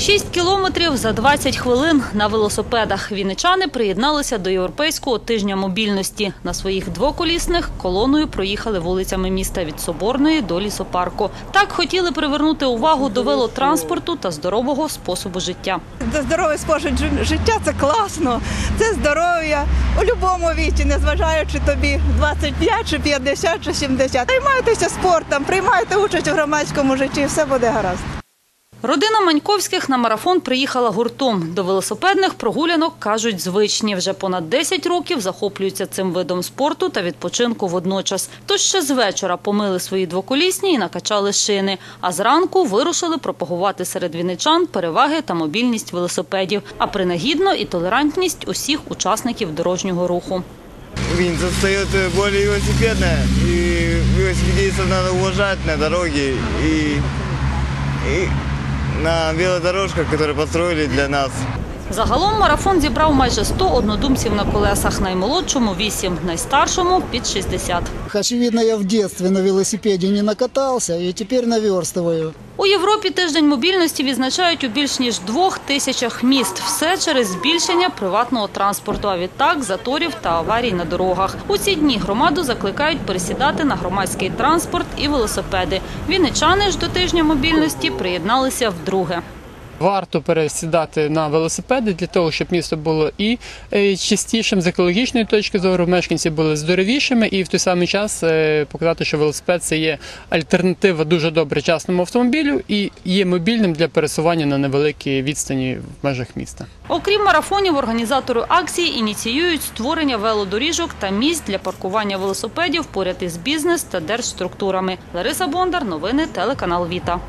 Шість кілометрів за 20 хвилин на велосипедах. Вінничани приєдналися до європейського тижня мобільності. На своїх двоколісних колоною проїхали вулицями міста від Соборної до лісопарку. Так хотіли привернути увагу до велотранспорту та здорового способу життя. Здоровий спосіб життя це класно. Це здоров'я у будь-якому віці, незважаючи тобі 25 чи 50 чи 70. Займайтеся спортом, приймайте участь у громадському житті, все буде гаразд. Родина Маньковських на марафон приїхала гуртом. До велосипедних прогулянок, кажуть, звичні. Вже понад 10 років захоплюються цим видом спорту та відпочинку водночас. Тож ще з вечора помили свої двоколісні і накачали шини. А зранку вирушили пропагувати серед вінничан переваги та мобільність велосипедів, а принагідно і толерантність усіх учасників дорожнього руху. Винница стает более велосипедная, и велосипедистов надо уважать на дороге и, и на велодорожках, которые построили для нас. Загалом марафон зібрав майже 100 однодумців на колесах. Наймолодшому – 8, найстаршому – під 60. Очевидно, я в детстве на велосипеде не накатался и теперь наверстываю. У Європі тиждень мобільності відзначають у більш ніж двох тисячах міст. Все через збільшення приватного транспорту, а відтак заторів та аварій на дорогах. У ці дні громаду закликають пересідати на громадський транспорт і велосипеди. Вінничани ж до тижня мобільності приєдналися вдруге. Варто пересідати на велосипеди для того, щоб місто було і е, чистішим з екологічної точки зору, мешканці були здоровішими, і в той самий час е, показати, що велосипед це є альтернатива дуже добре частному автомобілю і є мобільним для пересування на невеликій відстані в межах міста. Окрім марафонів, організатори акції ініціюють створення велодоріжок та місць для паркування велосипедів поряд із бізнес та держструктурами. Лариса Бондар, новини телеканал Віта.